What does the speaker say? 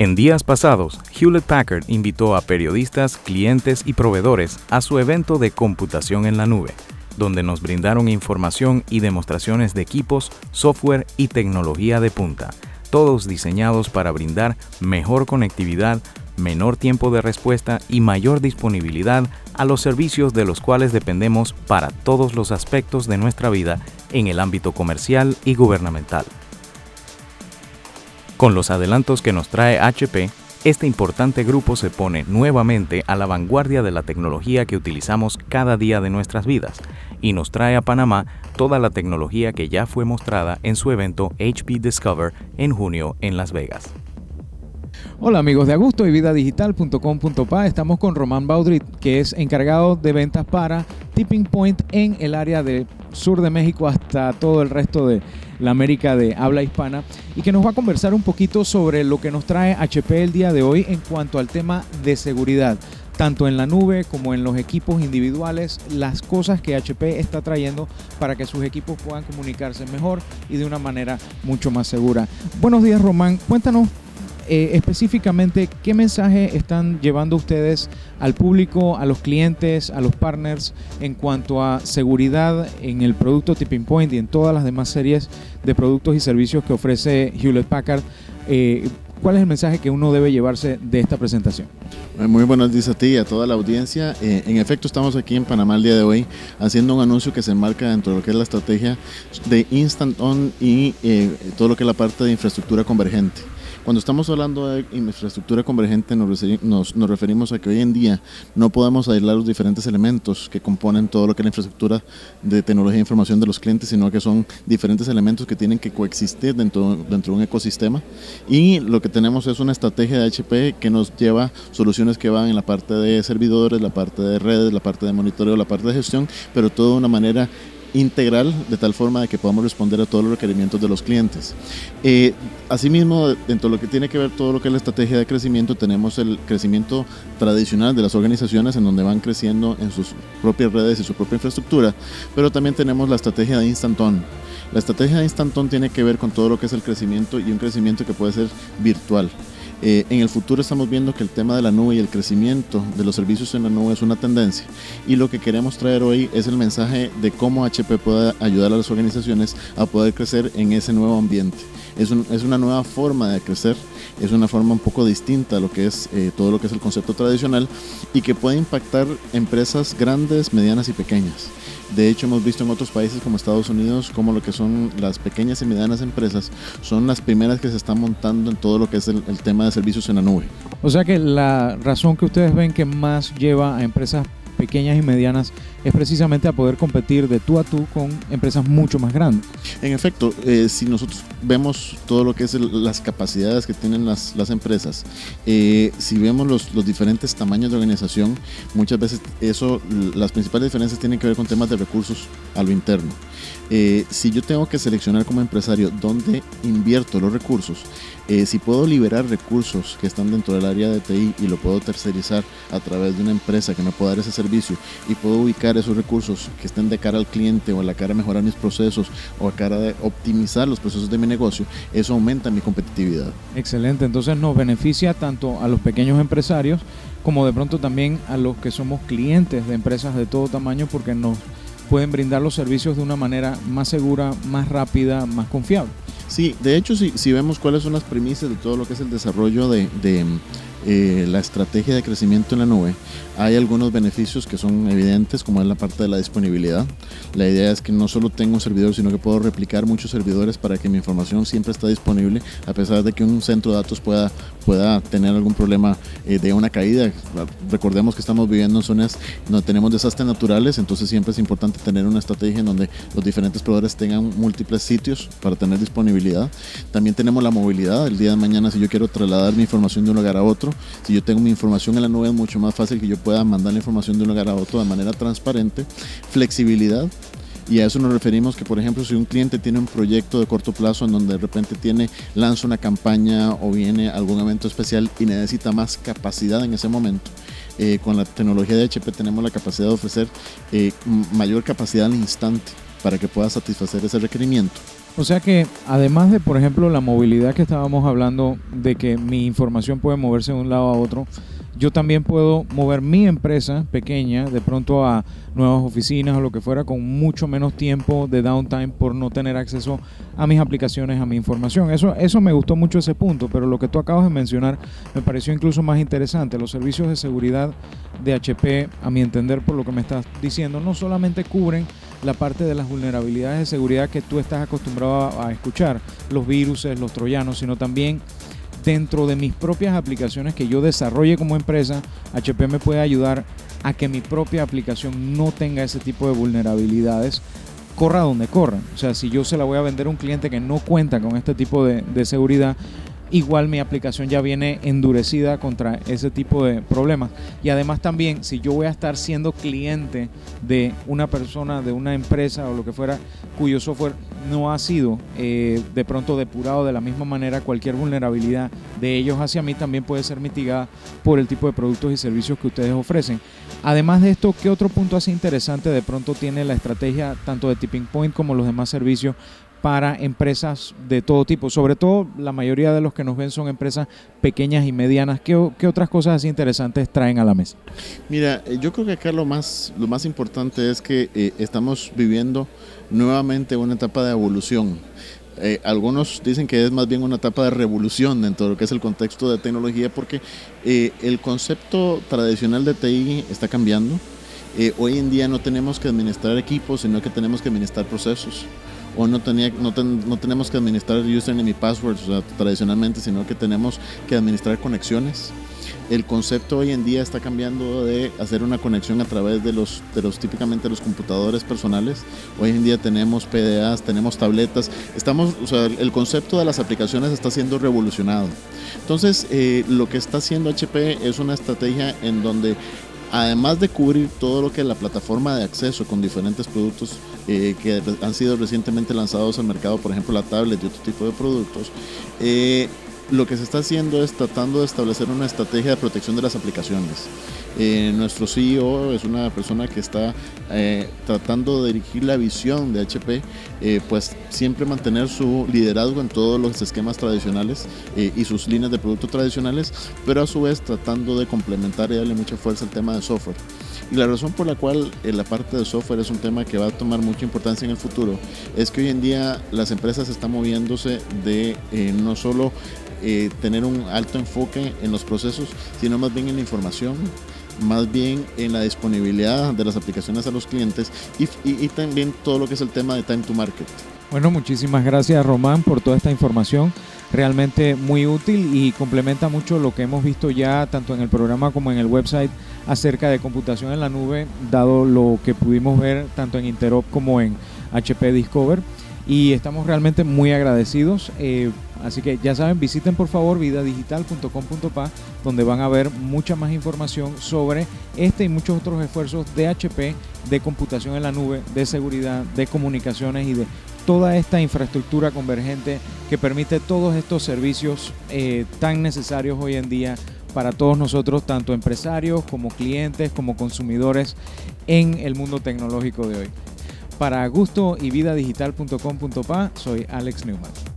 En días pasados, Hewlett Packard invitó a periodistas, clientes y proveedores a su evento de computación en la nube, donde nos brindaron información y demostraciones de equipos, software y tecnología de punta, todos diseñados para brindar mejor conectividad, menor tiempo de respuesta y mayor disponibilidad a los servicios de los cuales dependemos para todos los aspectos de nuestra vida en el ámbito comercial y gubernamental. Con los adelantos que nos trae HP, este importante grupo se pone nuevamente a la vanguardia de la tecnología que utilizamos cada día de nuestras vidas y nos trae a Panamá toda la tecnología que ya fue mostrada en su evento HP Discover en junio en Las Vegas. Hola amigos de Agusto y vidadigital.com.pa. Estamos con Román Baudrit, que es encargado de ventas para Tipping Point en el área del sur de México hasta todo el resto de la América de habla hispana y que nos va a conversar un poquito sobre lo que nos trae HP el día de hoy en cuanto al tema de seguridad tanto en la nube como en los equipos individuales, las cosas que HP está trayendo para que sus equipos puedan comunicarse mejor y de una manera mucho más segura. Buenos días, Román. Cuéntanos eh, específicamente qué mensaje están llevando ustedes al público, a los clientes, a los partners en cuanto a seguridad en el producto Tipping Point y en todas las demás series de productos y servicios que ofrece Hewlett Packard. Eh, ¿Cuál es el mensaje que uno debe llevarse de esta presentación? Eh, muy buenos días a ti y a toda la audiencia. en efecto, estamos aquí en Panamá el día de hoy haciendo un anuncio que se enmarca dentro de lo que es la estrategia de Instant On y todo lo que es la parte de infraestructura convergente. Cuando estamos hablando de infraestructura convergente nos, nos, referimos a que hoy en día no podemos aislar los diferentes elementos que componen todo lo que es la infraestructura de tecnología e información de los clientes, sino que son diferentes elementos que tienen que coexistir dentro, dentro de un ecosistema. Y lo que tenemos es una estrategia de HP que nos lleva soluciones que van en la parte de servidores, la parte de redes, la parte de monitoreo, la parte de gestión, pero todo de una manera integral de tal forma de que podamos responder a todos los requerimientos de los clientes. Eh, asimismo, dentro de lo que tiene que ver todo lo que es la estrategia de crecimiento, tenemos el crecimiento tradicional de las organizaciones en donde van creciendo en sus propias redes y su propia infraestructura, pero también tenemos la estrategia de Instant On. La estrategia de Instant On tiene que ver con todo lo que es el crecimiento y un crecimiento que puede ser virtual. Eh, en el futuro estamos viendo que el tema de la nube y el crecimiento de los servicios en la nube es una tendencia y lo que queremos traer hoy es el mensaje de cómo HP puede ayudar a las organizaciones a poder crecer en ese nuevo ambiente. Es, una nueva forma de crecer, es una forma un poco distinta a lo que es eh, todo lo que es el concepto tradicional y que puede impactar empresas grandes, medianas y pequeñas. De hecho, hemos visto en otros países como Estados Unidos como lo que son las pequeñas y medianas empresas son las primeras que se están montando en todo lo que es el, tema de servicios en la nube. O sea que la razón que ustedes ven que más lleva a empresas pequeñas y medianas es precisamente a poder competir de tú a tú con empresas mucho más grandes. En efecto, eh, si nosotros vemos todo lo que es las capacidades que tienen las, las empresas, eh, si vemos los, los, diferentes tamaños de organización, muchas veces eso, las principales diferencias tienen que ver con temas de recursos a lo interno. Eh, si yo tengo que seleccionar como empresario dónde invierto los recursos, eh, si puedo liberar recursos que están dentro del área de TI y lo puedo tercerizar a través de una empresa que me pueda dar ese servicio y puedo ubicar esos recursos que estén de cara al cliente o a la cara de mejorar mis procesos o a cara de optimizar los procesos de mi negocio, eso aumenta mi competitividad. Excelente, entonces nos beneficia tanto a los pequeños empresarios como de pronto también a los que somos clientes de empresas de todo tamaño porque nos pueden brindar los servicios de una manera más segura, más rápida, más confiable. Sí, de hecho, si, si vemos cuáles son las premisas de todo lo que es el desarrollo de, de eh, la estrategia de crecimiento en la nube, hay algunos beneficios que son evidentes, como es la parte de la disponibilidad. La idea es que no solo tengo un servidor, sino que puedo replicar muchos servidores para que mi información siempre esté disponible, a pesar de que un centro de datos pueda, pueda tener algún problema eh, de una caída. Recordemos que estamos viviendo en zonas donde tenemos desastres naturales, entonces siempre es importante tener una estrategia en donde los diferentes proveedores tengan múltiples sitios para tener disponibilidad. También tenemos la movilidad. El día de mañana, si yo quiero trasladar mi información de un lugar a otro, si yo tengo mi información en la nube es mucho más fácil que yo pueda mandar la información de un lugar a otro de manera transparente. Flexibilidad, y a eso nos referimos que, por ejemplo, si un cliente tiene un proyecto de corto plazo en donde de repente tiene, lanza una campaña o viene algún evento especial y necesita más capacidad en ese momento, eh, con la tecnología de HP tenemos la capacidad de ofrecer eh, mayor capacidad al instante para que pueda satisfacer ese requerimiento. O sea que además de, por ejemplo, la movilidad que estábamos hablando, de que mi información puede moverse de un lado a otro, yo también puedo mover mi empresa pequeña de pronto a nuevas oficinas o lo que fuera con mucho menos tiempo de downtime por no tener acceso a mis aplicaciones, a mi información. Eso, eso me gustó mucho ese punto, pero lo que tú acabas de mencionar me pareció incluso más interesante. Los servicios de seguridad de HP, a mi entender por lo que me estás diciendo, no solamente cubren la parte de las vulnerabilidades de seguridad que tú estás acostumbrado a, escuchar, los virus, los troyanos, sino también dentro de mis propias aplicaciones que yo desarrolle como empresa, HP me puede ayudar a que mi propia aplicación no tenga ese tipo de vulnerabilidades, corra donde corra. O sea, si yo se la voy a vender a un cliente que no cuenta con este tipo de, de seguridad, igual mi aplicación ya viene endurecida contra ese tipo de problemas. Y además también, si yo voy a estar siendo cliente de una persona, de una empresa o lo que fuera, cuyo software no ha sido eh, de pronto depurado de la misma manera, cualquier vulnerabilidad de ellos hacia mí también puede ser mitigada por el tipo de productos y servicios que ustedes ofrecen. Además de esto, ¿qué otro punto así interesante de pronto tiene la estrategia tanto de Tipping Point como los demás servicios para empresas de todo tipo. Sobre todo, la mayoría de los que nos ven son empresas pequeñas y medianas. ¿Qué, otras cosas así interesantes traen a la mesa? Mira, eh, yo creo que acá lo más, lo más importante es que eh, estamos viviendo nuevamente una etapa de evolución. Eh, algunos dicen que es más bien una etapa de revolución dentro de lo que es el contexto de tecnología porque el concepto tradicional de TI está cambiando. hoy en día no tenemos que administrar equipos, sino que tenemos que administrar procesos o no, tenía, no, no tenemos que administrar username y passwords tradicionalmente, sino que tenemos que administrar conexiones. El concepto hoy en día está cambiando de hacer una conexión a través de los, de los típicamente los computadores personales. Hoy en día tenemos PDAs, tenemos tabletas. Estamos, o el concepto de las aplicaciones está siendo revolucionado. Entonces, eh, lo que está haciendo HP es una estrategia en donde además de cubrir todo lo que es la plataforma de acceso con diferentes productos eh, que han sido recientemente lanzados al mercado, por ejemplo la tablet y otro tipo de productos, eh, lo que se está haciendo es tratando de establecer una estrategia de protección de las aplicaciones. Eh, nuestro CEO es una persona que está eh, tratando de dirigir la visión de HP, eh, pues siempre mantener su liderazgo en todos los esquemas tradicionales y sus líneas de productos tradicionales, pero a su vez tratando de complementar y darle mucha fuerza al tema de software. Y la razón por la cual la parte de software es un tema que va a tomar mucha importancia en el futuro es que hoy en día las empresas están moviéndose de no solo tener un alto enfoque en los procesos, sino más bien en la información, más bien en la disponibilidad de las aplicaciones a los clientes y, también todo lo que es el tema de time to market. Bueno, muchísimas gracias Román por toda esta información, realmente muy útil y complementa mucho lo que hemos visto ya tanto en el programa como en el website acerca de computación en la nube, dado lo que pudimos ver tanto en Interop como en HP Discover. Y estamos realmente muy agradecidos. Eh, Así que ya saben, visiten por favor vidadigital.com.pa donde van a ver mucha más información sobre este y muchos otros esfuerzos de HP, de computación en la nube, de seguridad, de comunicaciones y de toda esta infraestructura convergente que permite todos estos servicios eh, tan necesarios hoy en día para todos nosotros, tanto empresarios como clientes, como consumidores en el mundo tecnológico de hoy. Para gusto y vidadigital.com.pa, soy Alex Newman.